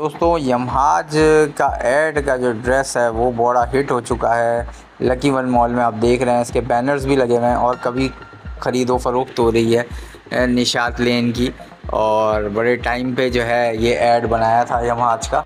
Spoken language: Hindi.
दोस्तों, यमहाज का एड का जो ड्रेस है, वो बड़ा हिट हो चुका है। लकी वन मॉल में आप देख रहे हैं, इसके बैनर्स भी लगे हुए हैं और कभी ख़रीदो फ़रोख्त हो रही है निशात लेन की। और बड़े टाइम पे जो है ये ऐड बनाया था यमहाज का।